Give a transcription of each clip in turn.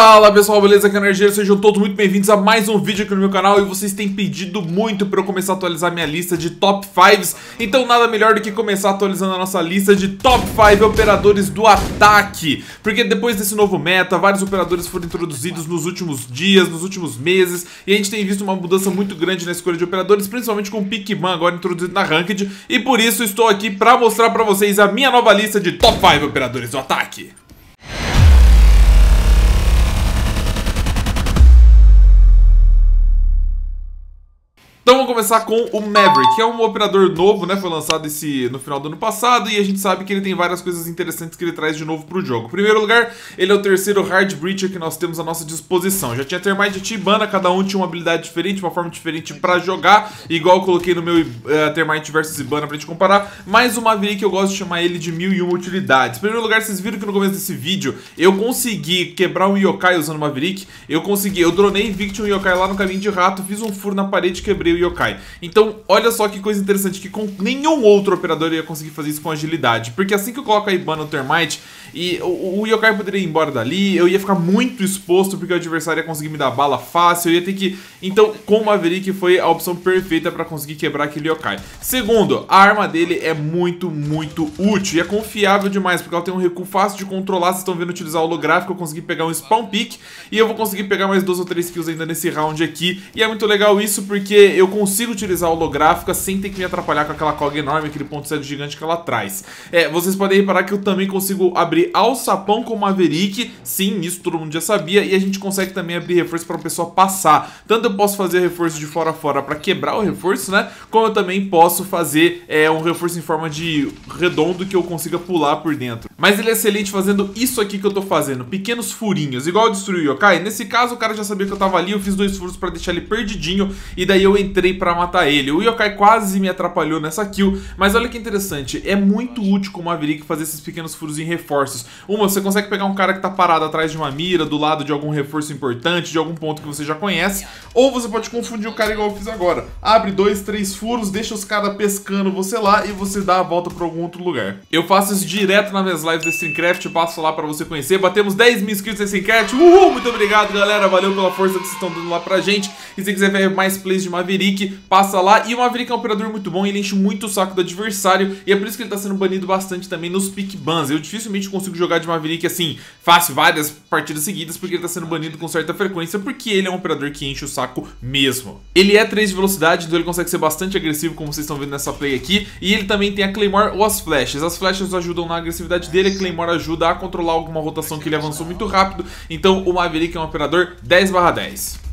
Fala pessoal, beleza? Aqui é sejam todos muito bem-vindos a mais um vídeo aqui no meu canal e vocês têm pedido muito para eu começar a atualizar minha lista de top 5s então nada melhor do que começar atualizando a nossa lista de top 5 operadores do ataque porque depois desse novo meta, vários operadores foram introduzidos nos últimos dias, nos últimos meses e a gente tem visto uma mudança muito grande na escolha de operadores, principalmente com o Pikmin agora introduzido na Ranked e por isso estou aqui para mostrar para vocês a minha nova lista de top 5 operadores do ataque. Então vamos começar com o Maverick, que é um operador novo, né? Foi lançado esse, no final do ano passado e a gente sabe que ele tem várias coisas interessantes que ele traz de novo pro jogo. Em primeiro lugar, ele é o terceiro Hard Breacher que nós temos à nossa disposição. Já tinha Termite e Tibana, cada um tinha uma habilidade diferente, uma forma diferente para jogar, igual eu coloquei no meu uh, Termite versus Ibana pra gente comparar. Mas o Maverick eu gosto de chamar ele de mil e uma utilidades. Em primeiro lugar, vocês viram que no começo desse vídeo eu consegui quebrar um Yokai usando o Maverick. Eu consegui, eu dronei Victim Yokai lá no caminho de rato, fiz um furo na parede quebrei o yokai. Então, olha só que coisa interessante, que com nenhum outro operador ia conseguir fazer isso com agilidade. Porque assim que eu coloco a Ibana no Termite, e o, o yokai poderia ir embora dali, eu ia ficar muito exposto porque o adversário ia conseguir me dar bala fácil, eu ia ter que... Então, com o Maverick foi a opção perfeita para conseguir quebrar aquele yokai. Segundo, a arma dele é muito, muito útil e é confiável demais, porque ela tem um recuo fácil de controlar, vocês estão vendo utilizar o holográfico, eu consegui pegar um spawn pick e eu vou conseguir pegar mais duas ou três kills ainda nesse round aqui, e é muito legal isso porque eu consigo utilizar holográfica sem ter que me atrapalhar com aquela cog enorme, aquele ponto cego gigante que ela traz. É, vocês podem reparar que eu também consigo abrir alçapão com Maverick, sim, isso todo mundo já sabia, e a gente consegue também abrir reforço para a pessoa passar. Tanto eu posso fazer reforço de fora a fora para quebrar o reforço, né, como eu também posso fazer é, um reforço em forma de redondo que eu consiga pular por dentro. Mas ele é excelente fazendo isso aqui que eu tô fazendo, pequenos furinhos, igual eu destruí o Yokai. Nesse caso, o cara já sabia que eu tava ali, eu fiz dois furos para deixar ele perdidinho, e daí eu entrei para matar ele. O Yokai quase me atrapalhou nessa kill, mas olha que interessante, é muito útil com o Maverick fazer esses pequenos furos em reforços. Uma, você consegue pegar um cara que tá parado atrás de uma mira, do lado de algum reforço importante, de algum ponto que você já conhece, ou você pode confundir o cara igual eu fiz agora. Abre dois, três furos, deixa os caras pescando você lá e você dá a volta pra algum outro lugar. Eu faço isso direto nas minhas lives do Streamcraft, passo lá pra você conhecer. Batemos 10 mil inscritos no Streamcraft, uhul, muito obrigado galera, valeu pela força que vocês estão dando lá pra gente. E se quiser ver mais plays de Maverick, passa lá. E o Maverick é um operador muito bom, ele enche muito o saco do adversário e é por isso que ele tá sendo banido bastante também nos pick bans. Eu dificilmente consigo jogar de Maverick assim, fácil, várias partidas seguidas, porque ele tá sendo banido com certa frequência, porque ele é um operador que enche o saco mesmo. Ele é 3 de velocidade, então ele consegue ser bastante agressivo, como vocês estão vendo nessa play aqui, e ele também tem a Claymore ou as flashes. As flashes ajudam na agressividade dele, a Claymore ajuda a controlar alguma rotação que ele avançou muito rápido, então o Maverick é um operador 10 10.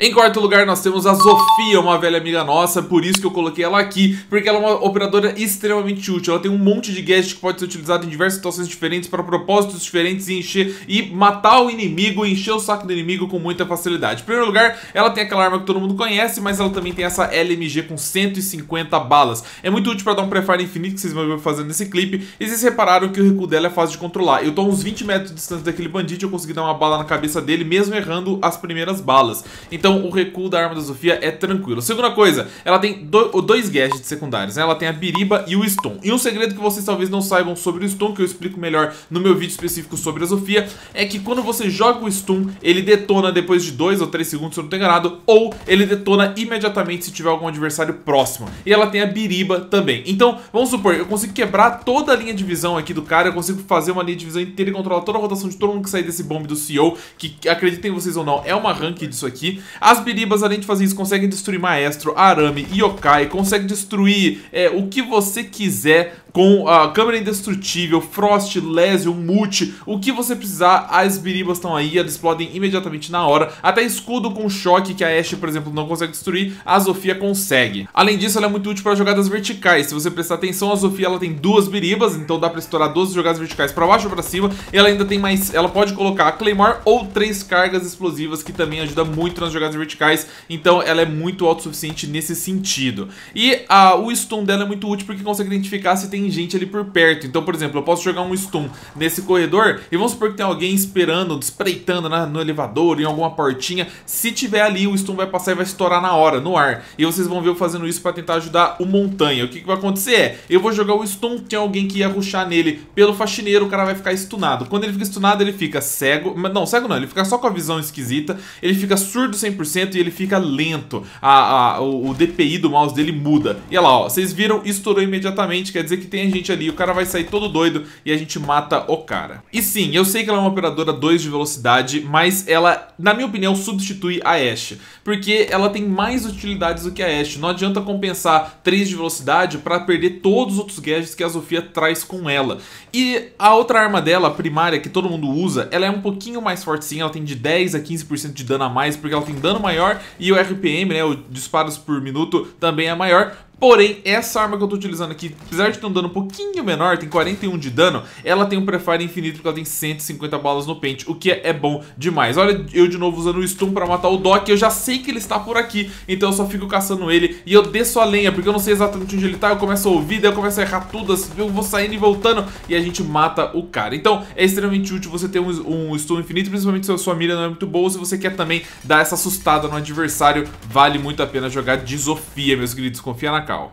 Em quarto lugar, nós temos a Sofia, uma velha amiga nossa, por isso que eu coloquei ela aqui, porque ela é uma operadora extremamente útil. Ela tem um monte de gadget que pode ser utilizado em diversas situações diferentes, para propósitos diferentes e encher e matar o inimigo, encher o saco do inimigo com muita facilidade. Em primeiro lugar, ela tem aquela arma que todo mundo conhece, mas ela também tem essa LMG com 150 balas. É muito útil para dar um prefire infinito que vocês vão ver fazendo nesse clipe, e vocês repararam que o recuo dela é fácil de controlar. Eu tô a uns 20 metros de distância daquele bandido eu consegui dar uma bala na cabeça dele, mesmo errando as primeiras balas. Então o recuo da arma da Sofia é tranquilo. Segunda coisa, ela tem do, dois gadgets secundários, né? Ela tem a Biriba e o Stun. E um segredo que vocês talvez não saibam sobre o Stun, que eu explico melhor no meu vídeo específico sobre a Sofia, é que quando você joga o Stun, ele detona depois de 2 ou 3 segundos, se eu não tô enganado, ou ele detona imediatamente se tiver algum adversário próximo. E ela tem a Biriba também. Então, vamos supor, eu consigo quebrar toda a linha de visão aqui do cara, eu consigo fazer uma linha de visão inteira e controlar toda a rotação de todo mundo que sair desse bombe do CEO, que acreditem vocês ou não, é uma rank disso aqui. As Biribas, além de fazer isso, conseguem destruir Maestro, Arame, Yokai, conseguem destruir é, o que você quiser com a câmera indestrutível, Frost, Lesion, Mute, o que você precisar, as biribas estão aí, elas explodem imediatamente na hora, até escudo com choque que a Ashe, por exemplo, não consegue destruir, a Zofia consegue. Além disso, ela é muito útil para jogadas verticais, se você prestar atenção, a Zofia ela tem duas biribas, então dá para estourar duas jogadas verticais para baixo ou para cima, e ela ainda tem mais, ela pode colocar a Claymore ou três cargas explosivas, que também ajuda muito nas jogadas verticais, então ela é muito autossuficiente nesse sentido. E a, o stun dela é muito útil porque consegue identificar se tem tem gente ali por perto. Então, por exemplo, eu posso jogar um stun nesse corredor e vamos supor que tem alguém esperando, espreitando né, no elevador, em alguma portinha. Se tiver ali, o stun vai passar e vai estourar na hora, no ar. E vocês vão ver eu fazendo isso para tentar ajudar o Montanha. O que, que vai acontecer é, eu vou jogar o stun, tem alguém que ia ruxar nele pelo faxineiro, o cara vai ficar stunado. Quando ele fica stunado, ele fica cego, não, cego não, ele fica só com a visão esquisita, ele fica surdo 100% e ele fica lento. A, a, o, o DPI do mouse dele muda. E olha lá, ó, vocês viram, estourou imediatamente, quer dizer que tem gente ali, o cara vai sair todo doido e a gente mata o cara. E sim, eu sei que ela é uma operadora 2 de velocidade, mas ela, na minha opinião, substitui a Ashe, porque ela tem mais utilidades do que a Ashe. Não adianta compensar 3 de velocidade para perder todos os outros gadgets que a Zofia traz com ela. E a outra arma dela, a primária, que todo mundo usa, ela é um pouquinho mais forte sim, ela tem de 10 a 15% de dano a mais, porque ela tem dano maior e o RPM, né, o disparos por minuto, também é maior, Porém, essa arma que eu tô utilizando aqui, apesar de ter um dano um pouquinho menor, tem 41 de dano, ela tem um prefire infinito porque ela tem 150 balas no pente, o que é, bom demais. Olha eu de novo usando o stun pra matar o Doc, eu já sei que ele está por aqui, então eu só fico caçando ele e eu desço a lenha, porque eu não sei exatamente onde ele tá, eu começo a ouvir, daí eu começo a errar tudo, assim, eu vou saindo e voltando e a gente mata o cara. Então, é extremamente útil você ter um, um stun infinito, principalmente se a sua mira não é muito boa, se você quer também dar essa assustada no adversário, vale muito a pena jogar de Zofia, meus queridos, confia na cal.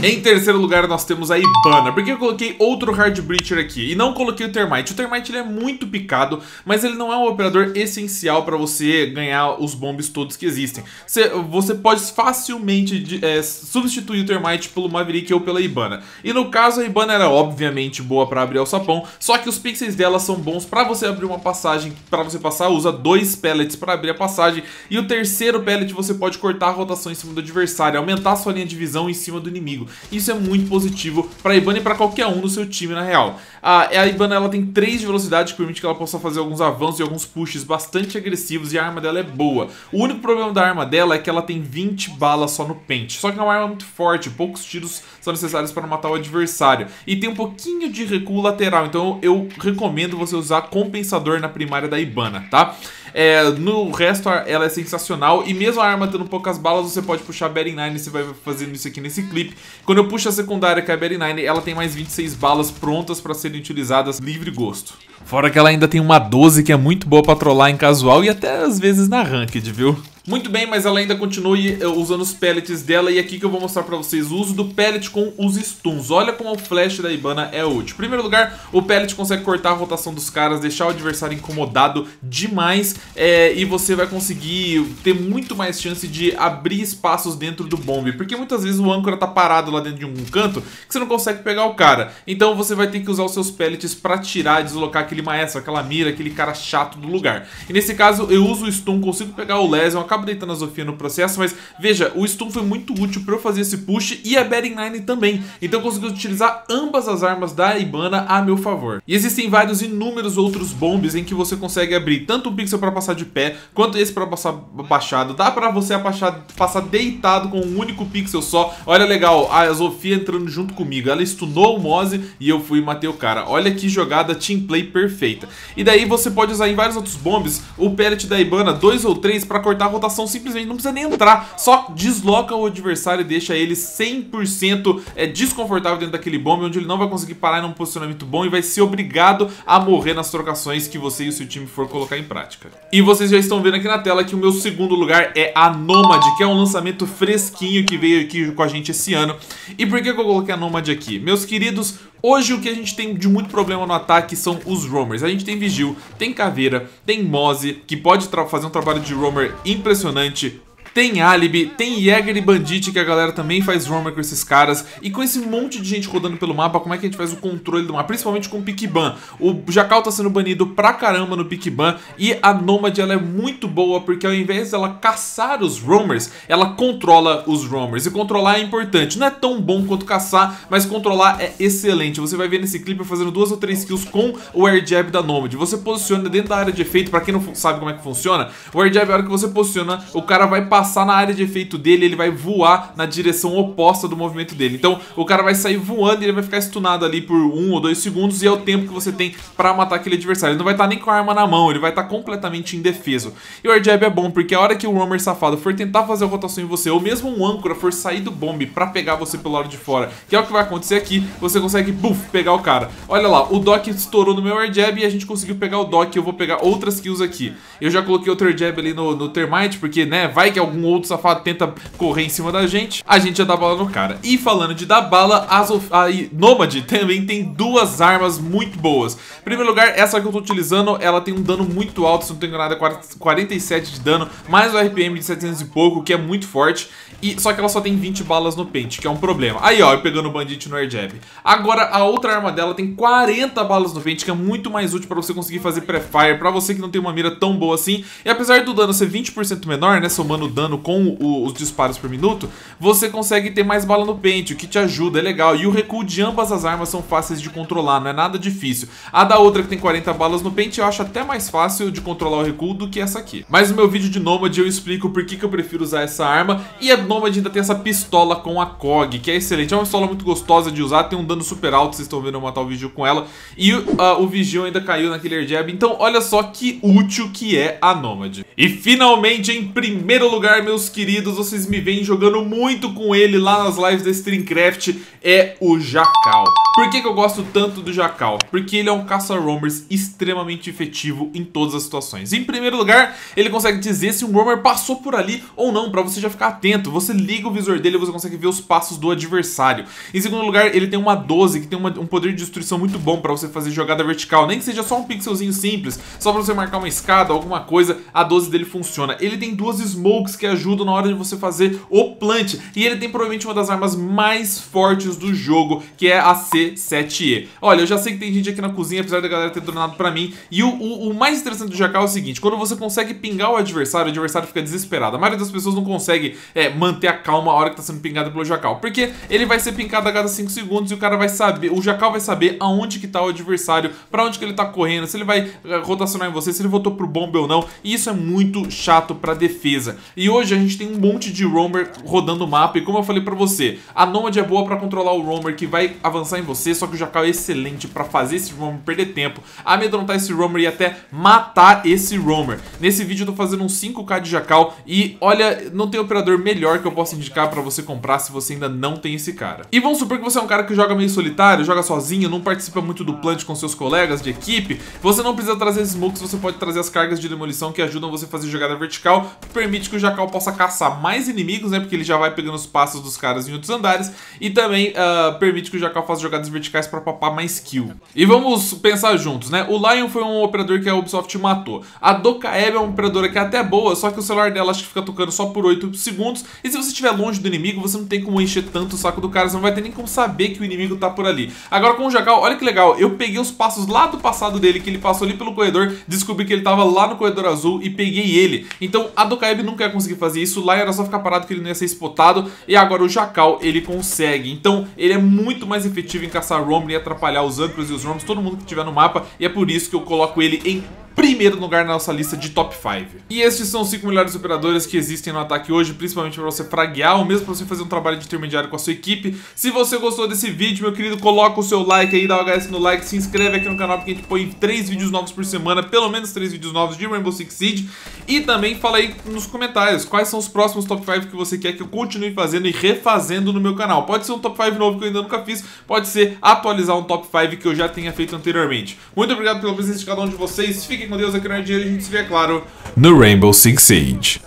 Em terceiro lugar nós temos a Ibana, porque eu coloquei outro Hard Breacher aqui e não coloquei o Termite. O Termite ele é muito picado, mas ele não é um operador essencial para você ganhar os bombs todos que existem. Você, você pode facilmente é, substituir o Termite pelo Maverick ou pela Ibana. E no caso a Ibana era obviamente boa para abrir o sapão, só que os pixels dela são bons para você abrir uma passagem, para você passar usa dois pellets para abrir a passagem e o terceiro pellet você pode cortar a rotação em cima do adversário, aumentar a sua linha de visão em cima do inimigo. Isso é muito positivo para a Ibana e para qualquer um do seu time na real. A, a Ibana ela tem 3 de velocidade que permite que ela possa fazer alguns avanços e alguns pushes bastante agressivos e a arma dela é boa. O único problema da arma dela é que ela tem 20 balas só no pente. Só que é uma arma muito forte, poucos tiros são necessários para matar o adversário. E tem um pouquinho de recuo lateral, então eu recomendo você usar compensador na primária da Ibana, tá? É, no resto ela é sensacional e mesmo a arma tendo poucas balas você pode puxar a Betty 9 você vai fazendo isso aqui nesse clipe. Quando eu puxo a secundária que é a Betty 9 ela tem mais 26 balas prontas para serem utilizadas livre gosto. Fora que ela ainda tem uma 12 que é muito boa pra trollar em casual e até às vezes na ranked, viu? Muito bem, mas ela ainda continua eh, usando os pellets dela e aqui que eu vou mostrar pra vocês o uso do pellet com os stuns. Olha como o flash da Ibana é útil. Em primeiro lugar, o pellet consegue cortar a rotação dos caras, deixar o adversário incomodado demais é, e você vai conseguir ter muito mais chance de abrir espaços dentro do bombe, porque muitas vezes o âncora tá parado lá dentro de um canto que você não consegue pegar o cara. Então você vai ter que usar os seus pellets pra tirar, deslocar aquele maestro, aquela mira, aquele cara chato do lugar. E nesse caso eu uso o stun, consigo pegar o Lesion, deitando a Zofia no processo, mas veja, o stun foi muito útil para eu fazer esse push e a Betting 9 também. Então eu consegui utilizar ambas as armas da Ibana a meu favor. E existem vários inúmeros outros bombs em que você consegue abrir tanto um pixel para passar de pé, quanto esse para passar baixado. Dá para você abaixar, passar deitado com um único pixel só. Olha legal, a Zofia entrando junto comigo. Ela stunou o Moze e eu fui e matei o cara. Olha que jogada team play perfeita. E daí você pode usar em vários outros bombs o pellet da Ibana, dois ou três, para cortar a rotação simplesmente, não precisa nem entrar. Só desloca o adversário e deixa ele 100% é, desconfortável dentro daquele bombe, onde ele não vai conseguir parar em um posicionamento bom e vai ser obrigado a morrer nas trocações que você e o seu time for colocar em prática. E vocês já estão vendo aqui na tela que o meu segundo lugar é a Nomad, que é um lançamento fresquinho que veio aqui com a gente esse ano. E por que, que eu coloquei a Nomad aqui? Meus queridos, Hoje o que a gente tem de muito problema no ataque são os roamers. A gente tem Vigil, tem Caveira, tem Moze, que pode fazer um trabalho de roamer impressionante tem Alibi, tem Jäger e Bandit, que a galera também faz roamer com esses caras. E com esse monte de gente rodando pelo mapa, como é que a gente faz o controle do mapa? Principalmente com o Pickban. O Jacal tá sendo banido pra caramba no Pickban. E a Nomad, ela é muito boa, porque ao invés dela caçar os roamers, ela controla os roamers. E controlar é importante. Não é tão bom quanto caçar, mas controlar é excelente. Você vai ver nesse clipe fazendo duas ou três kills com o Air Jab da Nomad. Você posiciona dentro da área de efeito, pra quem não sabe como é que funciona, o Air Jab, a hora que você posiciona, o cara vai parar passar na área de efeito dele, ele vai voar na direção oposta do movimento dele. Então o cara vai sair voando e ele vai ficar stunado ali por um ou dois segundos e é o tempo que você tem pra matar aquele adversário. Ele não vai estar tá nem com a arma na mão, ele vai estar tá completamente indefeso. E o air jab é bom porque a hora que o roamer safado for tentar fazer a rotação em você, ou mesmo um âncora for sair do bombe pra pegar você pelo lado de fora, que é o que vai acontecer aqui, você consegue, buf, pegar o cara. Olha lá, o Doc estourou no meu air jab e a gente conseguiu pegar o Doc. Eu vou pegar outras kills aqui. Eu já coloquei outro air jab ali no, no Termite, porque, né, vai que algum outro safado tenta correr em cima da gente, a gente já dá bala no cara. E falando de dar bala, as a Nomad também tem duas armas muito boas. Em primeiro lugar, essa que eu tô utilizando, ela tem um dano muito alto, se não tenho é 47 de dano, mais o RPM de 700 e pouco, que é muito forte. E, só que ela só tem 20 balas no pente, que é um problema. Aí, ó, eu pegando o Bandit no air jab. Agora, a outra arma dela tem 40 balas no pente, que é muito mais útil pra você conseguir fazer pré-fire, pra você que não tem uma mira tão boa assim. E apesar do dano ser 20% menor, né, somando dano com o, os disparos por minuto, você consegue ter mais bala no pente, o que te ajuda, é legal. E o recuo de ambas as armas são fáceis de controlar, não é nada difícil. A da outra que tem 40 balas no pente, eu acho até mais fácil de controlar o recuo do que essa aqui. Mas no meu vídeo de Nomad eu explico por que, que eu prefiro usar essa arma. E a Nomad ainda tem essa pistola com a COG, que é excelente. É uma pistola muito gostosa de usar, tem um dano super alto, vocês estão vendo eu matar o Vigil com ela. E uh, o Vigil ainda caiu naquele air jab, então olha só que útil que é a Nomad. E finalmente, em primeiro lugar, meus queridos, vocês me veem jogando muito com ele lá nas lives da Streamcraft, é o Jacal. Por que, que eu gosto tanto do Jacal? Porque ele é um caça-roamers extremamente efetivo em todas as situações. Em primeiro lugar, ele consegue dizer se um roamer passou por ali ou não, pra você já ficar atento. Você liga o visor dele e você consegue ver os passos do adversário. Em segundo lugar, ele tem uma 12, que tem uma, um poder de destruição muito bom pra você fazer jogada vertical. Nem que seja só um pixelzinho simples, só pra você marcar uma escada, alguma coisa, a 12 dele funciona. Ele tem duas smokes que ajudam na hora de você fazer o plant. E ele tem provavelmente uma das armas mais fortes do jogo, que é a C 7E. Olha, eu já sei que tem gente aqui na cozinha, apesar da galera ter tornado pra mim. E o, o, o mais interessante do Jacal é o seguinte, quando você consegue pingar o adversário, o adversário fica desesperado. A maioria das pessoas não consegue é, manter a calma a hora que tá sendo pingado pelo Jacal. Porque ele vai ser pingado a cada 5 segundos e o cara vai saber, o Jacal vai saber aonde que tá o adversário, pra onde que ele tá correndo, se ele vai é, rotacionar em você, se ele voltou pro bombe ou não. E isso é muito chato pra defesa. E hoje a gente tem um monte de roamer rodando o mapa e como eu falei pra você, a Nomad é boa pra controlar o roamer que vai avançar em você você, só que o Jacal é excelente pra fazer esse roamer perder tempo, amedrontar esse roamer e até matar esse roamer. Nesse vídeo eu tô fazendo um 5k de Jacal e olha, não tem operador melhor que eu possa indicar pra você comprar se você ainda não tem esse cara. E vamos supor que você é um cara que joga meio solitário, joga sozinho, não participa muito do plant com seus colegas de equipe, você não precisa trazer smokes, você pode trazer as cargas de demolição que ajudam você a fazer jogada vertical, que permite que o Jacal possa caçar mais inimigos, né, porque ele já vai pegando os passos dos caras em outros andares, e também uh, permite que o Jacal faça jogadas verticais para papar mais kill. E vamos pensar juntos, né? O Lion foi um operador que a Ubisoft matou. A Dokaeb é uma operadora que é até boa, só que o celular dela acho que fica tocando só por 8 segundos. E se você estiver longe do inimigo, você não tem como encher tanto o saco do cara, você não vai ter nem como saber que o inimigo tá por ali. Agora com o Jacal, olha que legal, eu peguei os passos lá do passado dele, que ele passou ali pelo corredor, descobri que ele tava lá no corredor azul e peguei ele. Então a Dokaeb nunca ia conseguir fazer isso, Lion era só ficar parado que ele não ia ser spotado, e agora o Jacal ele consegue. Então ele é muito mais efetivo em caçar Roam e atrapalhar os Ancros e os Roms, todo mundo que estiver no mapa, e é por isso que eu coloco ele em primeiro lugar na nossa lista de top 5. E estes são os 5 melhores operadores que existem no ataque hoje, principalmente para você fraguear ou mesmo para você fazer um trabalho de intermediário com a sua equipe. Se você gostou desse vídeo, meu querido, coloca o seu like aí, dá o HS no like, se inscreve aqui no canal porque a gente põe 3 vídeos novos por semana, pelo menos 3 vídeos novos de Rainbow Six Siege. E também fala aí nos comentários quais são os próximos top 5 que você quer que eu continue fazendo e refazendo no meu canal. Pode ser um top 5 novo que eu ainda nunca fiz, pode ser atualizar um top 5 que eu já tenha feito anteriormente. Muito obrigado pela presença de cada um de vocês, fiquem com Deus no dia e a gente se vê, é claro, no Rainbow Six Siege.